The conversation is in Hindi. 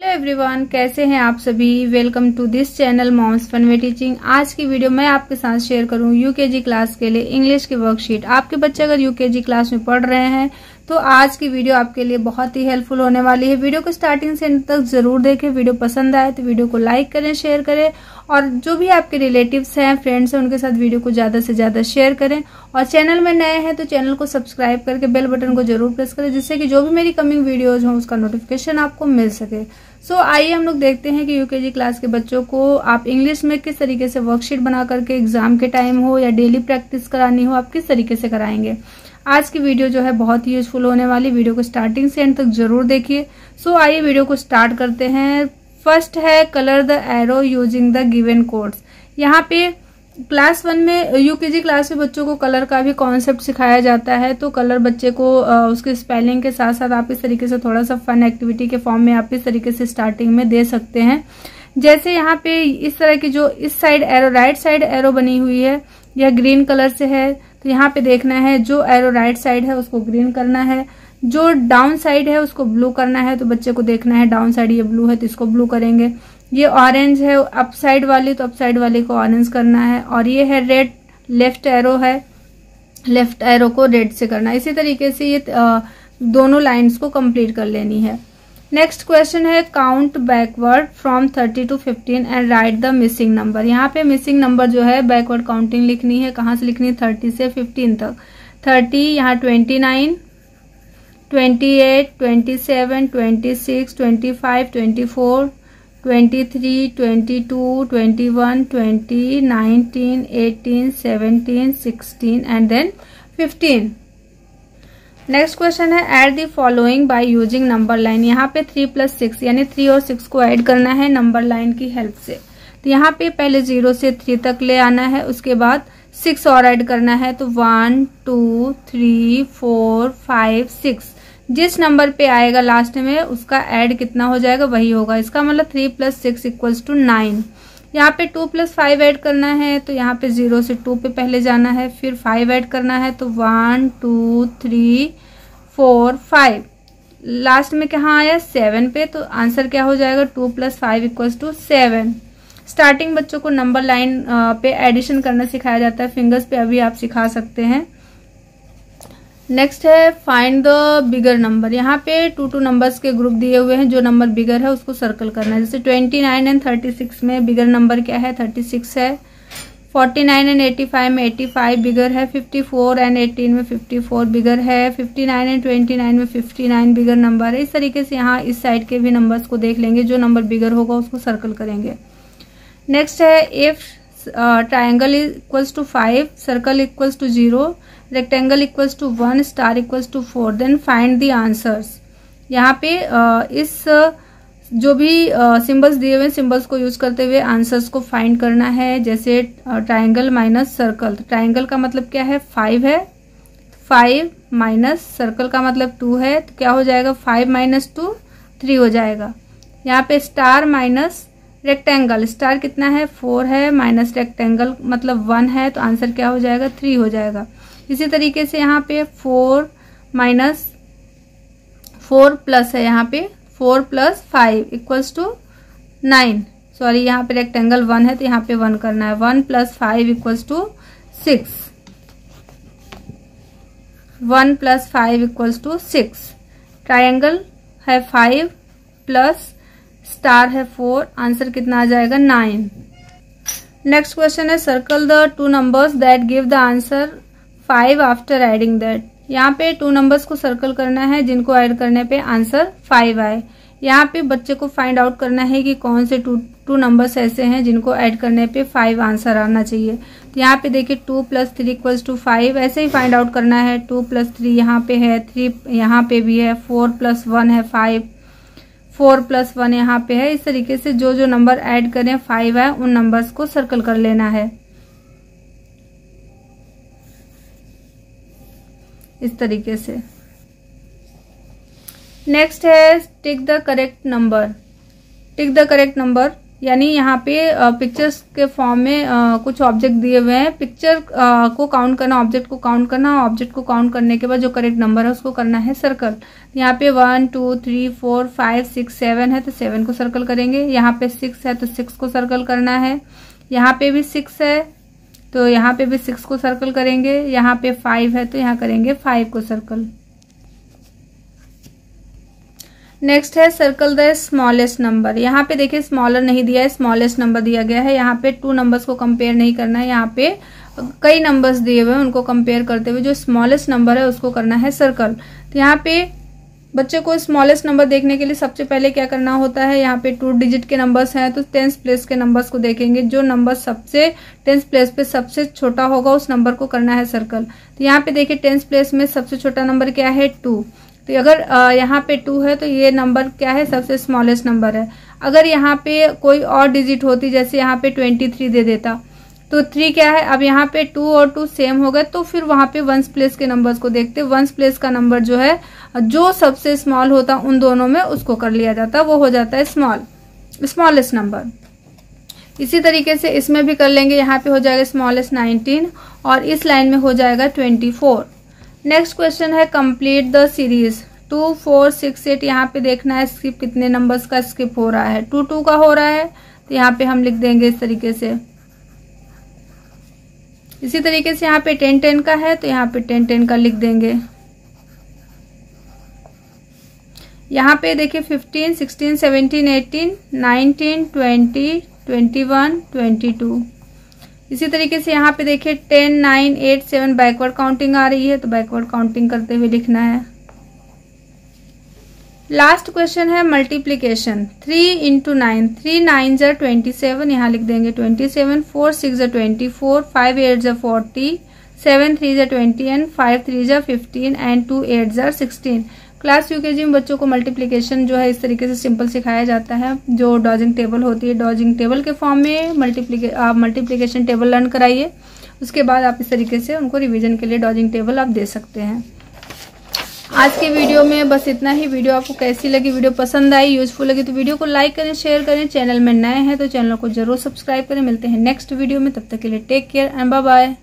हेलो एवरीवन, कैसे हैं आप सभी? Welcome to this channel moms fun way teaching आज की वीडियो मैं आपके साथ शेयर करूँ यूकेजी क्लास के लिए इंग्लिश की वर्कशीट आपके बच्चे अगर यूकेजी क्लास में पढ़ रहे हैं तो आज की वीडियो आपके लिए बहुत ही हेल्पफुल होने वाली है। वीडियो को स्टार्टिंग से तक ज़रूर देखें। वीडियो पसंद आए तो वीडियो को लाइक करें शेयर करें और जो भी आपके रिलेटिव्स हैं फ्रेंड्स हैं उनके साथ वीडियो को ज़्यादा से ज़्यादा शेयर करें। और चैनल में नए हैं तो चैनल को सब्सक्राइब करके बेल बटन को ज़रूर प्रेस करें जिससे कि जो भी मेरी कमिंग वीडियोज़ हो उसका नोटिफिकेशन आपको मिल सके। सो so, आइए हम लोग देखते हैं कि यूकेजी क्लास के बच्चों को आप इंग्लिश में किस तरीके से वर्कशीट बना करके एग्ज़ाम के टाइम हो या डेली प्रैक्टिस करानी हो आप किस तरीके से कराएँगे? आज की वीडियो जो है बहुत ही यूजफुल होने वाली। वीडियो को स्टार्टिंग से एंड तक ज़रूर देखिए। सो so, आइए वीडियो को स्टार्ट करते हैं। फ़र्स्ट है colour the arrow using the given codes यहाँ पे क्लास वन में यूकेजी क्लास में बच्चों को कलर का भी कॉन्सेप्ट सिखाया जाता है। तो कलर बच्चे को उसके स्पेलिंग के साथ साथ आप इस तरीके से थोड़ा सा फन एक्टिविटी के फॉर्म में आप इस तरीके से स्टार्टिंग में दे सकते हैं। जैसे यहाँ पे इस तरह की जो इस side arrow right side arrow बनी हुई है यह ग्रीन कलर से है। तो यहाँ पे देखना है, जो एरो राइट साइड है, उसको ग्रीन करना है। जो डाउन साइड है, उसको ब्लू करना है तो बच्चे को देखना है डाउन साइड ये ब्लू है तो इसको ब्लू करेंगे। ये ऑरेंज है अप साइड वाली तो अप साइड वाली को ऑरेंज करना है। और ये है रेड लेफ़्ट एरो है लेफ़्ट एरो को रेड से करना है। इसी तरीके से ये दोनों लाइंस को कंप्लीट कर लेनी है। नेक्स्ट क्वेश्चन है count backward from thirty to fifteen and write the missing number यहाँ पे मिसिंग नंबर जो है बैकवर्ड काउंटिंग लिखनी है। कहाँ से लिखनी है? थर्टी से फिफ्टीन तक। थर्टी यहाँ twenty nine twenty eight twenty seven twenty six twenty five twenty four twenty three twenty two twenty one twenty nineteen eighteen seventeen sixteen and then fifteen next question है add the following by using number line यहाँ पे थ्री प्लस सिक्स यानी थ्री और सिक्स को ऐड करना है नंबर लाइन की हेल्प से। तो यहाँ पे पहले ज़ीरो से थ्री तक ले आना है, उसके बाद सिक्स और ऐड करना है तो one two three four five six जिस नंबर पे आएगा लास्ट में, उसका ऐड कितना हो जाएगा, वही होगा। इसका मतलब three plus six equals to nine यहाँ पे टू प्लस फाइव ऐड करना है तो यहाँ पे ज़ीरो से टू पे पहले जाना है, फिर फाइव ऐड करना है तो one two three four five last में कहाँ आया? सेवन पे तो आंसर क्या हो जाएगा? Two plus five equals to seven starting बच्चों को नंबर लाइन पे एडिशन करना सिखाया जाता है फिंगर्स पे अभी आप सिखा सकते हैं। नेक्स्ट है फाइंड द बिगर नंबर यहाँ पे टू टू नंबर्स के ग्रुप दिए हुए हैं, जो नंबर बिगर है, उसको सर्कल करना है। जैसे twenty nine and thirty six में बिगर नंबर क्या है? थर्टी सिक्स है। Forty nine and eighty five में एटी फाइव बिगर है। फिफ्टी फोर एंड एटीन में फिफ्टी फोर बिगर है। Fifty nine and twenty nine में फिफ्टी नाइन बिगर नंबर है। इस तरीके से यहाँ इस साइड के भी नंबर्स को देख लेंगे। जो नंबर बिगर होगा, उसको सर्कल करेंगे। नेक्स्ट है if triangle equals to five circle equals to zero rectangle equals to one star equals to four then find the answers यहाँ पे इस जो भी सिंबल्स दिए हुए सिंबल्स को यूज़ करते हुए आंसर्स को फाइंड करना है, जैसे ट्राइंगल माइनस सर्कल तो ट्राइंगल का मतलब क्या है? फाइव है. फाइव माइनस सर्कल का मतलब टू है. तो क्या हो जाएगा? फाइव माइनस टू थ्री हो जाएगा. यहाँ पे स्टार माइनस रेक्टेंगल स्टार कितना है? फोर है. माइनस रेक्टेंगल मतलब वन है. तो आंसर क्या हो जाएगा? थ्री हो जाएगा. इसी तरीके से यहाँ पे फोर माइनस फोर प्लस है यहाँ पे, four plus five equals to nine. Sorry, यहाँ पे रेक्टेंगल वन है तो यहाँ पे वन करना है। One plus five equals to six one plus five equals to six triangle है फाइव प्लस स्टार है फोर आंसर कितना आ जाएगा? नाइन नेक्स्ट क्वेश्चन है circle the two numbers that give the answer five after adding that यहाँ पे टू नंबर्स को सर्कल करना है, जिनको ऐड करने पे आंसर फाइव आए। यहाँ पे बच्चे को फाइंड आउट करना है कि कौन से टू टू नंबर्स ऐसे हैं जिनको ऐड करने पे फाइव आंसर आना चाहिए। तो यहाँ पे देखिए two plus three equals to five ऐसे ही फाइंड आउट करना है। टू प्लस थ्री यहाँ पे है थ्री यहाँ पे भी है फोर प्लस वन है फाइव फोर प्लस वन यहाँ पे है। इस तरीके से जो जो नंबर ऐड करें फाइव है उन नंबर्स को सर्कल कर लेना है। इस तरीके से। नेक्स्ट है tick the correct number. Tick the correct number यानी यहाँ पे पिक्चर्स के फॉर्म में आ, कुछ ऑब्जेक्ट दिए हुए हैं। पिक्चर को काउंट करना ऑब्जेक्ट को काउंट करना ऑब्जेक्ट को काउंट करने के बाद जो करेक्ट नंबर है उसको करना है सर्कल यहाँ पे one two three four five six seven है तो सेवन को सर्कल करेंगे। यहाँ पे सिक्स है तो सिक्स को सर्कल करना है। यहाँ पे भी सिक्स है तो यहाँ पे भी सिक्स को सर्कल करेंगे, यहाँ पे फाइव है तो यहाँ करेंगे फाइव को सर्कल नेक्स्ट है सर्कल द स्मॉलेस्ट नंबर यहाँ पे देखिए स्मॉलर नहीं दिया है स्मॉलेस्ट नंबर दिया गया है। यहाँ पे टू नंबर्स को कंपेयर नहीं करना है। यहाँ पे कई नंबर्स दिए हुए हैं उनको कंपेयर करते हुए। जो स्मॉलेस्ट नंबर है उसको करना है सर्कल तो यहाँ पे बच्चे को स्मॉलेस्ट नंबर देखने के लिए सबसे पहले क्या करना होता है? यहाँ पे टू डिजिट के नंबर्स हैं तो टेंथ प्लेस के नंबर्स को देखेंगे। जो नंबर सबसे टेंथ प्लेस पे सबसे छोटा होगा, उस नंबर को करना है सर्कल तो यहाँ पे देखिए टेंथ प्लेस में सबसे छोटा नंबर क्या है? टू तो अगर यहाँ पे टू है तो ये नंबर क्या है? सबसे स्मॉलेस्ट नंबर है। अगर यहाँ पे कोई और डिजिट होती, जैसे यहाँ पे ट्वेंटी थ्री दे देता तो थ्री क्या है? अब यहाँ पे टू और टू सेम हो गए तो फिर वहाँ पे वंस प्लेस के नंबर्स को देखते। वंस प्लेस का नंबर जो है जो सबसे स्मॉल होता उन दोनों में उसको कर लिया जाता, वो हो जाता है स्मॉल स्मॉलेस्ट नंबर इसी तरीके से इसमें भी कर लेंगे, यहाँ पे हो जाएगा स्मॉलेस्ट नाइनटीन और इस लाइन में हो जाएगा ट्वेंटी फोर नेक्स्ट क्वेश्चन है complete the series two four six eight यहाँ पे देखना है स्किप कितने नंबर्स का स्किप हो रहा है. टू टू का हो रहा है तो यहाँ पे हम लिख देंगे इस तरीके से. इसी तरीके से यहाँ पे टेन टेन का है तो यहाँ पे टेन टेन का लिख देंगे. यहाँ पे देखिए fifteen sixteen seventeen eighteen nineteen twenty twenty one twenty two इसी तरीके से यहाँ पे देखिए ten nine eight seven backward counting आ रही है तो बैकवर्ड काउंटिंग करते हुए लिखना है। लास्ट क्वेश्चन है multiplication three into nine three nine जर ट्वेंटी सेवन यहाँ लिख देंगे ट्वेंटी सेवन फोर सिक्स जर ट्वेंटी फोर फाइव एट जर फोर्टी सेवन थ्री जर ट्वेंटी एंड फाइव थ्री जर फिफ्टीन एंड टू एट जर सिक्सटीन क्लास यूकेजी में बच्चों को मल्टीप्लिकेशन जो है इस तरीके से सिंपल सिखाया जाता है। जो डॉजिंग टेबल होती है डॉजिंग टेबल के फॉर्म में मल्टीप्लिके आप मल्टीप्लिकेशन टेबल लर्न कराइए। उसके बाद आप इस तरीके से उनको रिवीजन के लिए डॉजिंग टेबल आप दे सकते हैं। आज के वीडियो में बस इतना ही। वीडियो आपको कैसी लगी? वीडियो पसंद आई यूजफुल लगी तो वीडियो को लाइक करें शेयर करें। चैनल में नए हैं तो चैनल को ज़रूर सब्सक्राइब करें। मिलते हैं नेक्स्ट वीडियो में। तब तक के लिए take care and bye bye